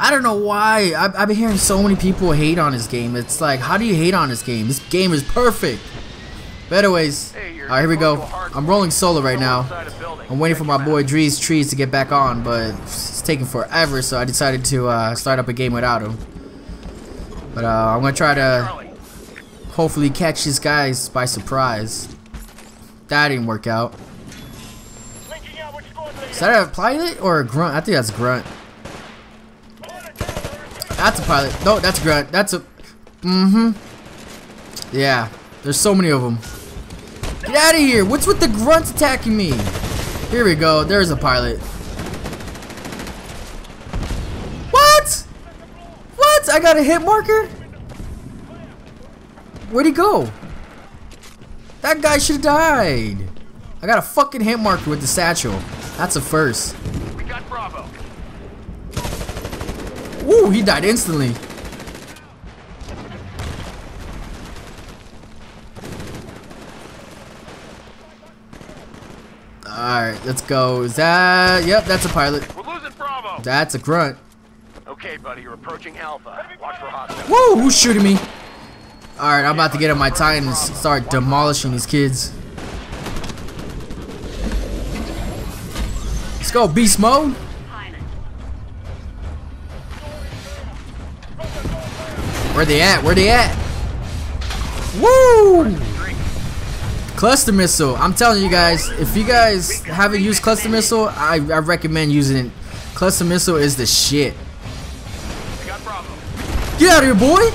I don't know why. I've, I've been hearing so many people hate on this game. It's like, how do you hate on this game? This game is perfect. But anyways, alright, here we go. I'm rolling solo right now. I'm waiting for my boy Drees Trees to get back on, but it's taking forever, so I decided to uh, start up a game without him. But uh, I'm gonna try to hopefully catch these guys by surprise. That didn't work out. Is that a pilot or a grunt? I think that's a grunt. That's a pilot. No, that's a grunt. That's a... Mm-hmm. Yeah. There's so many of them. Get out of here. What's with the grunts attacking me? Here we go. There's a pilot. What? What? I got a hit marker? Where'd he go? That guy should have died. I got a fucking hit marker with the satchel. That's a first. We got Bravo. Ooh, he died instantly. Alright, let's go. Is that... Yep, that's a pilot. We're losing Bravo. That's a grunt. Okay, buddy, you're approaching Alpha. Watch for hostiles. Woo! Who's shooting me? Alright, I'm about to get on my Titan and start demolishing these kids. Let's go, beast mode. Where they at? Where they at? Woo! Cluster missile. I'm telling you guys, if you guys haven't used cluster missile, I, I recommend using it. Cluster missile is the shit. Get out of here, boy!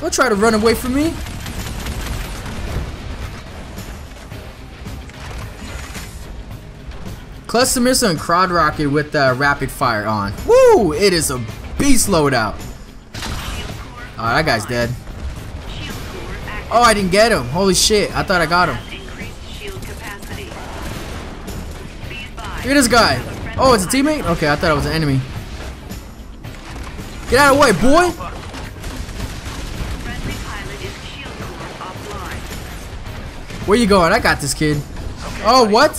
Don't try to run away from me. Cluster missile and Quad Rocket with uh, rapid fire on. Woo! It is a beast loadout. Oh, that guy's dead. Oh, I didn't get him. Holy shit! I thought I got him. Look at this guy. Oh, it's a teammate. Okay, I thought it was an enemy. Get out of the way, boy. Where you going? I got this kid. Oh, what?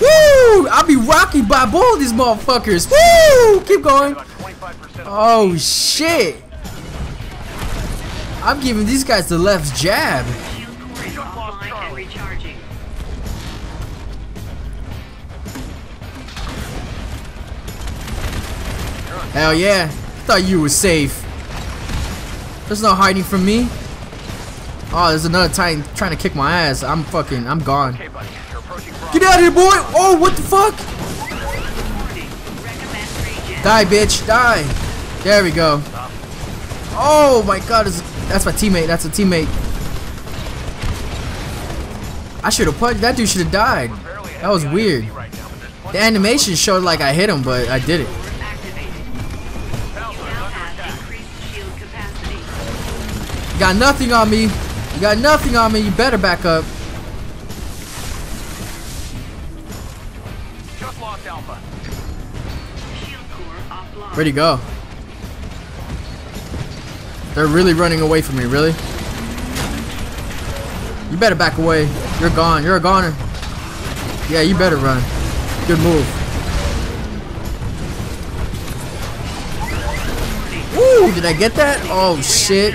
Woo! I'll be rocky by both of these motherfuckers. Woo! Keep going. About 25% of Oh shit! I'm giving these guys the left jab. Hell yeah! Thought you were safe. There's no hiding from me. Oh, there's another Titan trying to kick my ass. I'm fucking, I'm gone. Okay, buddy, you're approaching Bravo. Get out of here, boy! Oh, what the fuck? Die, bitch, die! There we go. Oh my god, is- that's my teammate. That's a teammate. I should have punched. That dude should have died. That was weird. The animation showed like I hit him, but I did it. You got nothing on me. You got nothing on me. You better back up. Where'd he go? They're really running away from me, really? You better back away. You're gone. You're a goner. Yeah, you better run. Good move. Woo! Did I get that? Oh shit.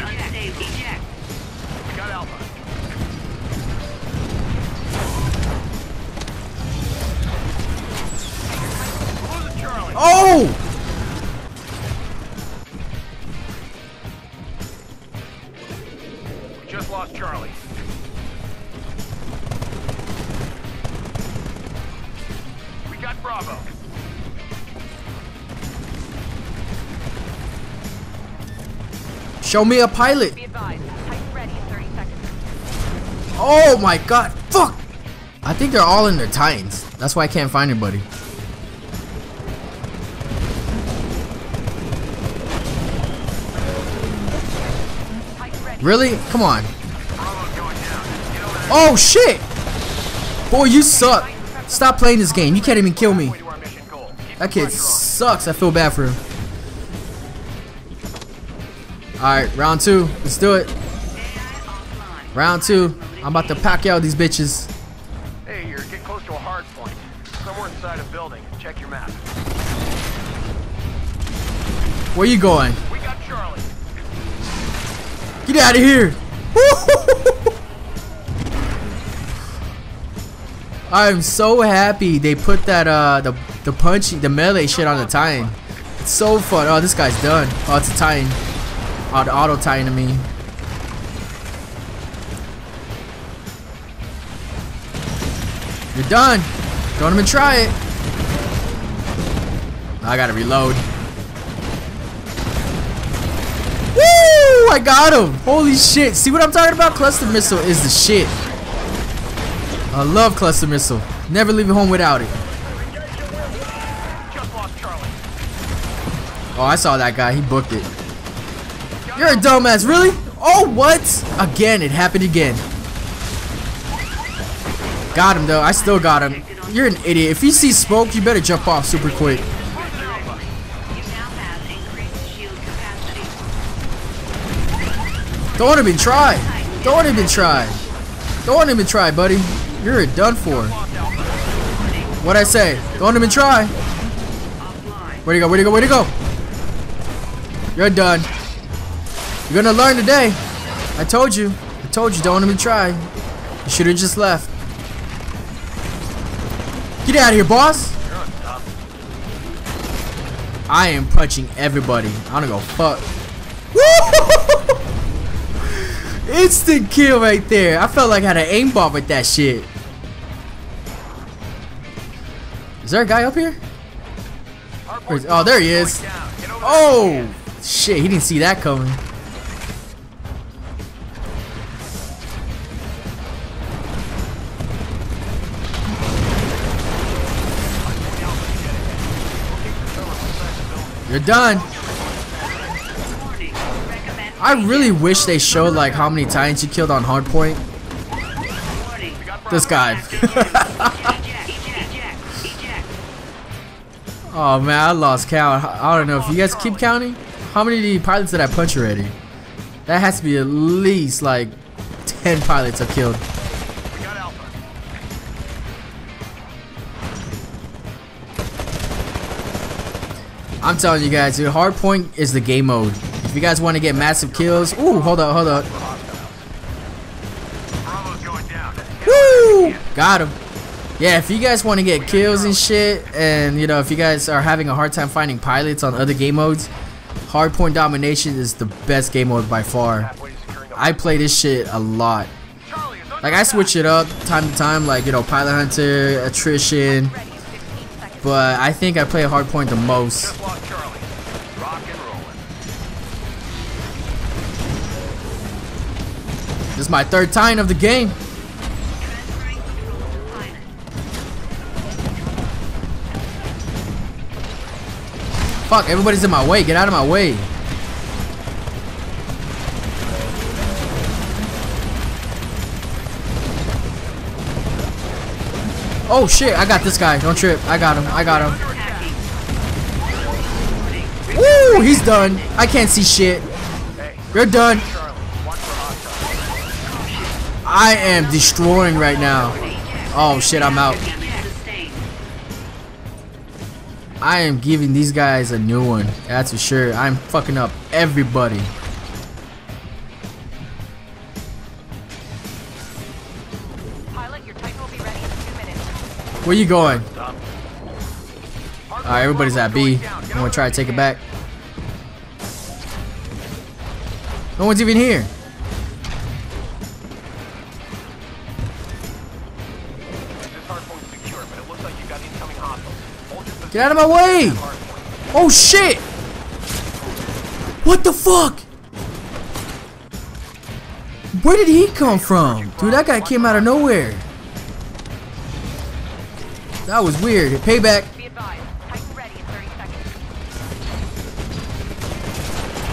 Show me a pilot. Be advised, Titan ready in 30 seconds. Oh my god. Fuck! I think they're all in their titans. That's why I can't find anybody. Really? Come on. Bravo's going down. Get over there. Oh shit! Boy, you suck. Stop playing this game. You can't even kill me. Way to our mission goal. Keep That kid sucks. I feel bad for him. Alright, round two. Let's do it. Round two. I'm about to pack out these bitches. Hey, you're getting close to a hard point. Somewhere inside a building. Check your map. Where you going? We got Charlie. Get out of here! I'm so happy they put that uh the the punching the melee shit on the Titan. It's so fun. Oh, this guy's done. Oh, it's a Titan. Oh, auto Titan to me. You're done. Don't even try it. I gotta reload. Woo! I got him. Holy shit. See what I'm talking about? Cluster missile is the shit. I love cluster missile. Never leave home without it. Oh, I saw that guy. He booked it. You're a dumbass. Really? Oh, what? Again, it happened again. Got him, though. I still got him. You're an idiot. If you see smoke, you better jump off super quick. Don't even try. Don't even try. Don't even try, buddy. You're done for. What'd I say? Don't even try. Where'd he go? Where'd he go? Where'd he go? You're done. You're gonna learn today. I told you. I told you, don't even try. You should have just left. Get out of here, boss. I am punching everybody. I don't go fuck. Instant kill right there. I felt like I had an aimbot with that shit. Is there a guy up here? Oh, there he is. Oh, shit, he didn't see that coming. You're done. I really wish they showed like how many Titans you killed on hardpoint. This guy. Oh man, I lost count. I don't know if you guys keep counting. How many pilots did I punch already? That has to be at least like 10 pilots I killed. I'm telling you guys, dude, hardpoint is the game mode. If you guys want to get massive kills, ooh, hold up, hold up. Woo! Got him. Yeah, if you guys want to get kills and shit, and you know, if you guys are having a hard time finding pilots on other game modes, hardpoint domination is the best game mode by far. I play this shit a lot. Like I switch it up time to time, like you know, pilot hunter, attrition, but I think I play hardpoint the most. This is my third time of the game. Fuck, everybody's in my way. Get out of my way. Oh shit, I got this guy. Don't trip. I got him. I got him. Woo! He's done. I can't see shit. You're done. I am destroying right now. Oh shit, I'm out. I am giving these guys a new one. That's for sure. I'm fucking up everybody. Where you going? Alright, everybody's at B. I'm gonna try to take it back. No one's even here. Get out of my way! Oh shit! What the fuck? Where did he come from? Dude, that guy came out of nowhere. That was weird. Payback. Be advised. Titan ready in 30 seconds.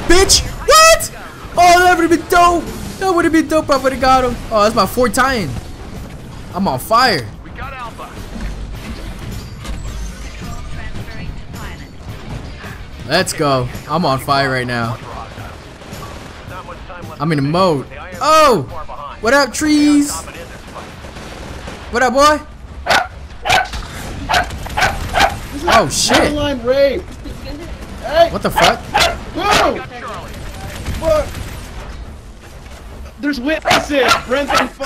Bitch! What? Oh, that would have been dope. That would have been dope. I would have got him. Oh, that's my fourth time. I'm on fire. We got Alpha. Control transferring to pilot. Let's go. I'm on fire right now. Watch for hostiles. Not much time left I'm in a the mode. The IMC is Oh! What up, trees? Stop it in this fight. What up, boy? Oh shit. Borderline rape. Hey! What the fuck? Whoa! Got Fuck! There's witnesses! Brent's on fu-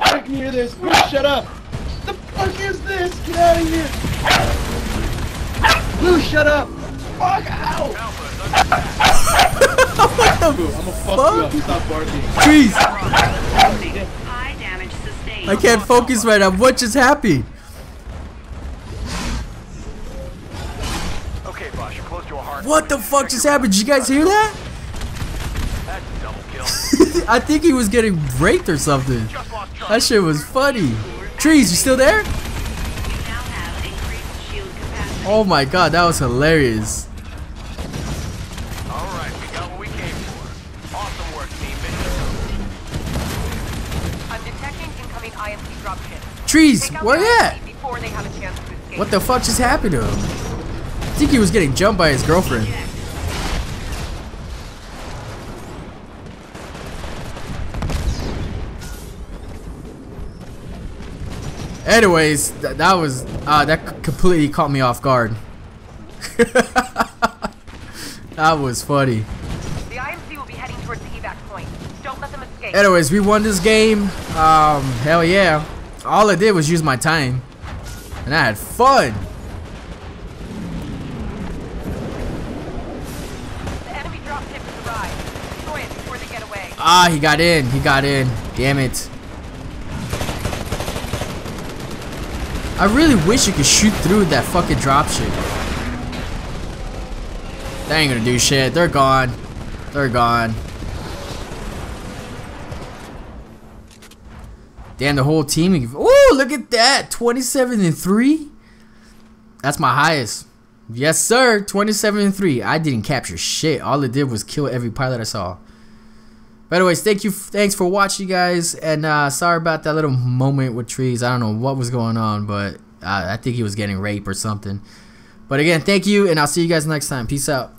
I can hear this. Bruce, shut up! The fuck is this? Get out of here! Blue, shut up! Fuck! Ow! Blue, I'm gonna fuck, you up. Stop barking. Trees! High damage sustained. I can't focus right now. What just happened? What the fuck just happened? Did you guys hear that? That's a double kill. I think he was getting raped or something. Just lost Charlie. That shit was funny. Trees, you still there? You now have increased shield capacity. Oh my god, that was hilarious. All right, we got what we came for. Awesome work, team. Mission I'm detecting incoming IMC dropship. Trees, where the you at? IMC before they have a chance to escape. What the fuck just happened to him? I think he was getting jumped by his girlfriend. Anyways, th that was uh, that completely caught me off guard. that was funny. The IMC will be heading towards the evac point. Don't let them escape. Anyways, we won this game. Um, hell yeah. All I did was use my time, and I had fun. Ah, he got in. He got in. Damn it. I really wish you could shoot through that fucking dropship. They ain't gonna do shit. They're gone. They're gone. Damn, the whole team. Ooh, look at that. 27 and 3. That's my highest. Yes, sir. 27 and 3. I didn't capture shit. All it did was kill every pilot I saw. But anyways, thank you. Thanks for watching, guys. And uh, sorry about that little moment with trees. I don't know what was going on, but uh, I think he was getting raped or something. But again, thank you, and I'll see you guys next time. Peace out.